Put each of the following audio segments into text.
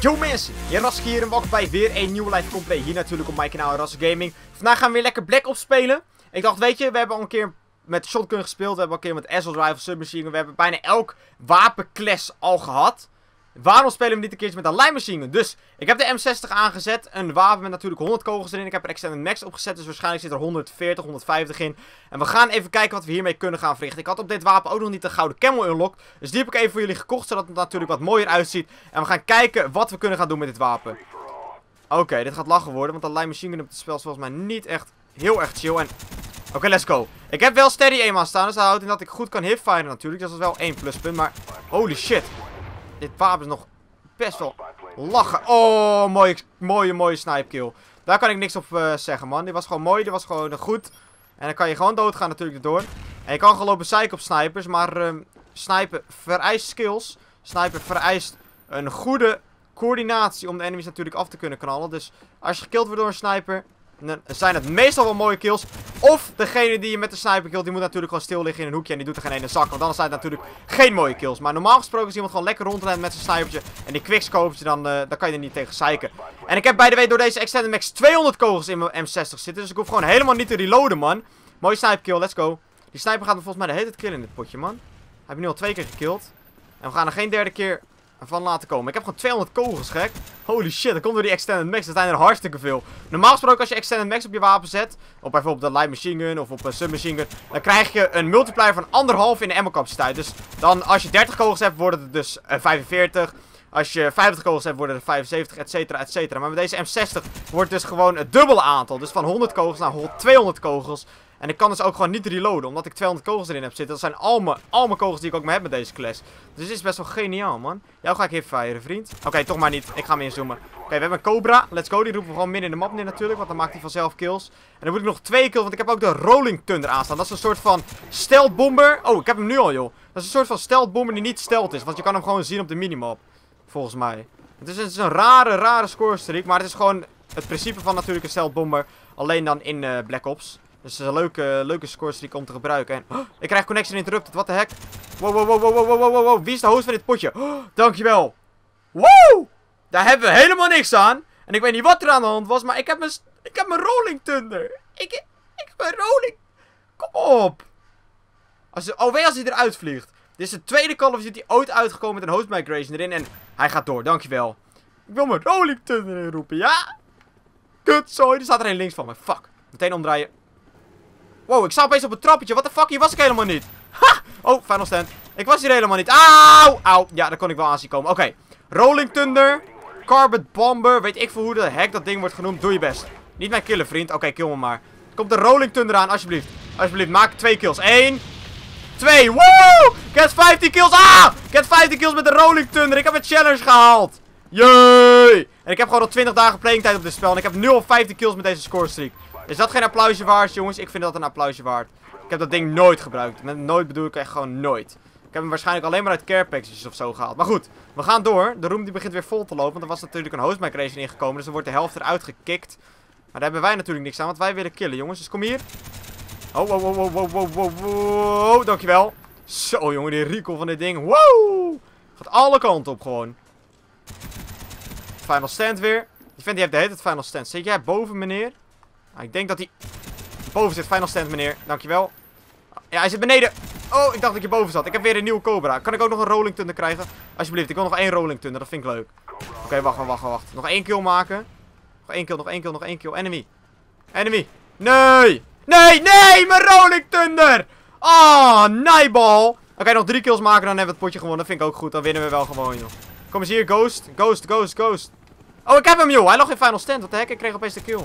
Yo mensen, ja hier en welkom bij weer een nieuwe live complay. Hier natuurlijk op mijn kanaal Rask Gaming. Vandaag gaan we weer lekker Black Ops spelen. Ik dacht, weet je, we hebben al een keer met Shotgun gespeeld. We hebben al een keer met Assault Rifle, Submachine We hebben bijna elk wapenkles al gehad. Waarom spelen we niet een keertje met een line machine Dus ik heb de M60 aangezet. Een wapen met natuurlijk 100 kogels erin. Ik heb er extended max opgezet. Dus waarschijnlijk zit er 140, 150 in. En we gaan even kijken wat we hiermee kunnen gaan verrichten. Ik had op dit wapen ook nog niet de gouden camel unlocked. Dus die heb ik even voor jullie gekocht. Zodat het natuurlijk wat mooier uitziet. En we gaan kijken wat we kunnen gaan doen met dit wapen. Oké, dit gaat lachen worden. Want de line machine gun op het spel is volgens mij niet echt heel erg chill. En... Oké, let's go. Ik heb wel steady aim aan staan. Dus dat houdt in dat ik goed kan hipfiren natuurlijk. Dat is wel één pluspunt. Maar holy shit. Dit wapen is nog best wel lachen. Oh, mooie, mooie, mooie snipe kill. Daar kan ik niks op uh, zeggen, man. Die was gewoon mooi, die was gewoon goed. En dan kan je gewoon doodgaan natuurlijk erdoor. En je kan gewoon lopen zeiken op snipers, maar um, snipen vereist skills. Sniper vereist een goede coördinatie om de enemies natuurlijk af te kunnen knallen. Dus als je gekild wordt door een sniper, zijn het meestal wel mooie kills. Of degene die je met de sniper killt, die moet natuurlijk gewoon stil liggen in een hoekje en die doet er geen ene zak. Want dan zijn het natuurlijk geen mooie kills. Maar normaal gesproken is iemand gewoon lekker rondrennen met zijn snipertje en die quickscope dan, uh, dan kan je er niet tegen zeiken. En ik heb bij de way door deze Extended Max 200 kogels in mijn M60 zitten. Dus ik hoef gewoon helemaal niet te reloaden, man. Mooie sniper kill, let's go. Die sniper gaat me volgens mij de hele tijd killen in dit potje, man. Heb je nu al twee keer gekillt. En we gaan er geen derde keer van laten komen. Ik heb gewoon 200 kogels, gek. Holy shit, dat komt door die Extended Max. Dat zijn er hartstikke veel. Normaal gesproken als je Extended Max op je wapen zet, op bijvoorbeeld de Light Machine Gun of op een Submachine Gun, dan krijg je een multiplier van anderhalf in de ammo capaciteit. Dus dan als je 30 kogels hebt, worden het dus 45. Als je 50 kogels hebt, worden er 75, et cetera, et cetera. Maar met deze M60 wordt dus gewoon het dubbele aantal. Dus van 100 kogels naar 200 kogels. En ik kan dus ook gewoon niet reloaden, omdat ik 200 kogels erin heb zitten. Dat zijn al mijn, al mijn kogels die ik ook maar heb met deze class. Dus dit is best wel geniaal, man. Jou ga ik hipfiren, vriend. Oké, toch maar niet. Ik ga hem inzoomen. Oké, we hebben een Cobra. Let's go. Die roepen we gewoon midden in de map neer natuurlijk, want dan maakt hij vanzelf kills. En dan moet ik nog twee kills, want ik heb ook de Rolling Thunder aanstaan. Dat is een soort van stealth Oh, ik heb hem nu al, joh. Dat is een soort van stealth die niet stealth is, want je kan hem gewoon zien op de minimap. Volgens mij. Het is, een rare, rare score streak, maar het is gewoon het principe van natuurlijk een stealth Alleen dan in uh, Black Ops. Dus het is een leuke, leuke scorestreak om te gebruiken. En, oh, ik krijg connection interrupted. Wat de heck? Wow, wow, wow, wow, wow, wow, wow. Wie is de host van dit potje? Oh, dankjewel. Wow! Daar hebben we helemaal niks aan. En ik weet niet wat er aan de hand was, maar ik heb mijn, ik heb mijn Rolling Thunder. Ik, ik heb Rolling... Kom op. Als, oh, weet als hij eruit vliegt. Dit is de tweede Call of Duty ooit uitgekomen met een host migration erin. En hij gaat door, dankjewel. Ik wil mijn Rolling Thunder inroepen, ja? Kut, sorry. Er staat er een links van me. Fuck. Meteen omdraaien. Wow, ik sta opeens op een trappetje. What the fuck? Hier was ik helemaal niet. Ha! Oh, final stand. Ik was hier helemaal niet. Auw! Auw. Ja, daar kon ik wel aan zien komen. Oké. Rolling Thunder. Carbon Bomber. Weet ik veel hoe de heck dat ding wordt genoemd. Doe je best. Niet mijn killen, vriend. Oké, kill me maar. Komt de Rolling Thunder aan, alsjeblieft. Alsjeblieft, maak twee kills. Eén. Twee. Woe! Ik heb 15 kills. Ah! Heb 15 kills met de Rolling Thunder. Ik heb een challenge gehaald. Jee! En ik heb gewoon al 20 dagen playing tijd op dit spel. En ik heb nu al 15 kills met deze score streak. Is dat geen applausje waard, jongens? Ik vind dat een applausje waard. Ik heb dat ding nooit gebruikt. Met nooit bedoel ik echt gewoon nooit. Ik heb hem waarschijnlijk alleen maar uit care packages of zo gehaald. Maar goed, we gaan door. De room die begint weer vol te lopen. Want er was natuurlijk een host migration ingekomen. Dus dan wordt de helft eruit gekikt. Maar daar hebben wij natuurlijk niks aan. Want wij willen killen, jongens. Dus kom hier. Oh, oh, oh, oh, oh, oh, oh. Dankjewel. Zo, jongen. Die recall van dit ding. Wow. Gaat alle kanten op gewoon. Final stand weer. Die vent die heeft de hele final stand. Zit jij boven, meneer? Nou, ik denk dat hij boven zit. Final stand, meneer. Dankjewel. Ja, hij zit beneden. Oh, ik dacht dat je boven zat. Ik heb weer een nieuwe Cobra. Kan ik ook nog een Rolling Thunder krijgen? Alsjeblieft, ik wil nog één Rolling Thunder. Dat vind ik leuk. Oké, wacht, wacht, wacht. Nog één kill maken. Nog één kill, nog één kill, nog één kill. Enemy. Enemy. Nee. Nee, nee, mijn Rolling Thunder. Oh, nijbal. Oké, nog drie kills maken, dan hebben we het potje gewonnen. Dat vind ik ook goed. Dan winnen we wel gewoon, joh. Kom eens hier, Ghost. Ghost, Ghost, Ghost. Oh, ik heb hem, joh. Hij lag in final stand. Wat de heck? Ik kreeg opeens de kill.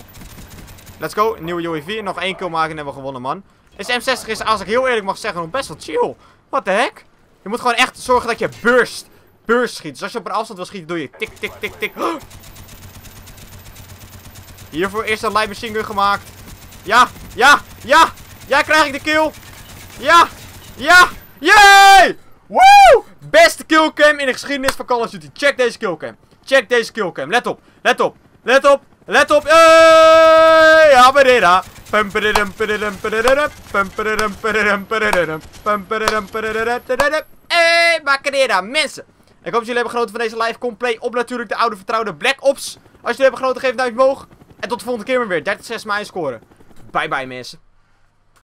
Let's go. Nieuwe UAV. Nog één kill maken en hebben we gewonnen, man. Deze M60 is, als ik heel eerlijk mag zeggen, nog best wel chill. What the heck? Je moet gewoon echt zorgen dat je burst. Burst schiet. Dus als je op een afstand wil schieten, doe je tik, tik, tik, tik. Hiervoor eerst een light machine gun gemaakt. Ja, ja, ja. Ja, krijg ik de kill. Ja, ja. Yay! Woo! Beste killcam in de geschiedenis van Call of Duty. Check deze killcam. Check deze killcam. Let op, let op, let op. Let op. Hey, Haberera. Hey, Macarena. Mensen. Ik hoop dat jullie hebben genoten van deze live complay op natuurlijk de oude vertrouwde Black Ops. Als jullie hebben genoten, geef een duimpje omhoog. En tot de volgende keer maar weer. 30-6 mijn scoren. Bye bye mensen.